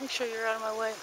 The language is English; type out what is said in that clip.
Make sure you're out of my way.